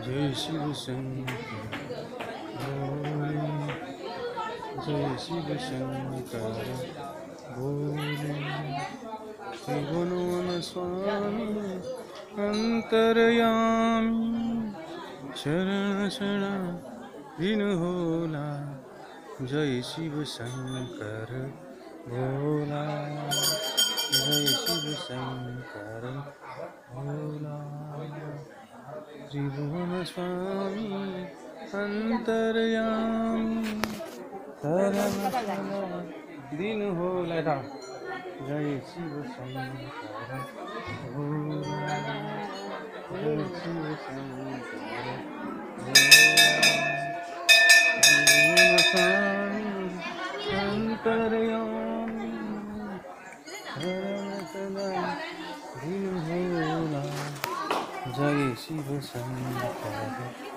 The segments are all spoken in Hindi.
जय शिव शंकर। जय शिव शंकर। भोले त्रिभुवन स्वामी, अंतरयामी शरण शरण दिन होला। जय शिव शंकर भोला जय शिव शंकर भोला त्रिभुवन स्वामी अंतरयामी। शरण दिन होला रा जय शिव शंकर। जय शिव शंकर। स्वामी अंतरयामी। 在你心口上的那颗糖。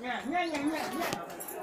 面面面面面。